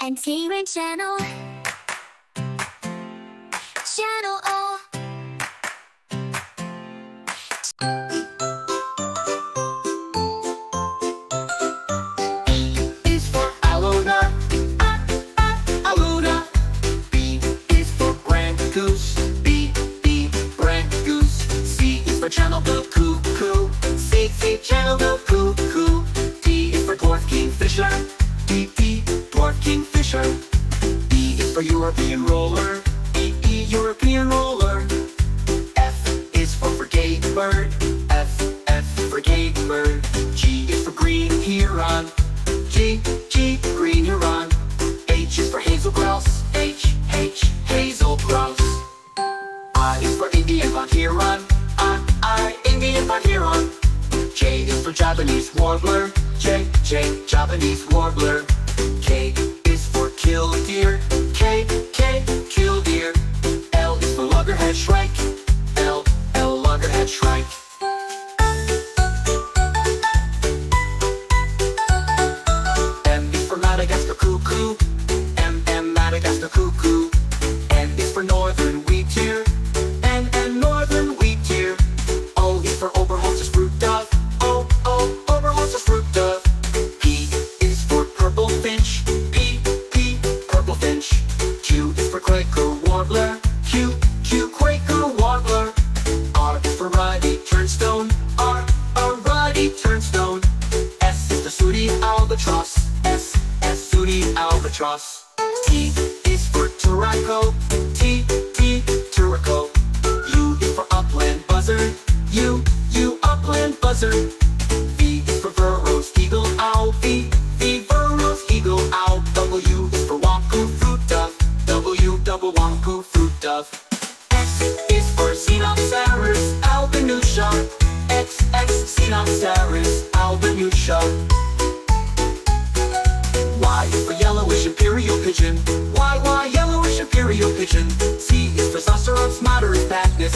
and T Rain Channel. Channel O. is for. B is for Goose. Goose. C is for Channel the Cuckoo. C, C, Channel the. For European Roller. E, E, European Roller. F is for Frigate Bird. F, F, Frigate Bird. G is for Green Heron. G, G, Green Heron. H is for Hazel Grouse. H, H, Hazel Grouse. I is for Indian Pond Heron. I, I, Indian Pond Heron. J is for Japanese Warbler. J, J, Japanese Warbler. K is for Killdeer. Loggerhead M is for Madagascar cuckoo. M M Madagascar cuckoo. N is for northern wheat. N N northern wheat. O is for Oberholser's fruit. O O Oberholser's fruit. P is for purple finch. P P purple finch. Q is for Quaker warbler. Q albatross. T is for Turaco. T T Turaco. U is for upland buzzard. U U upland buzzard. Pigeon. Y Y yellowish imperial pigeon. Z is for. Z Z Zosterops moderus bachnus.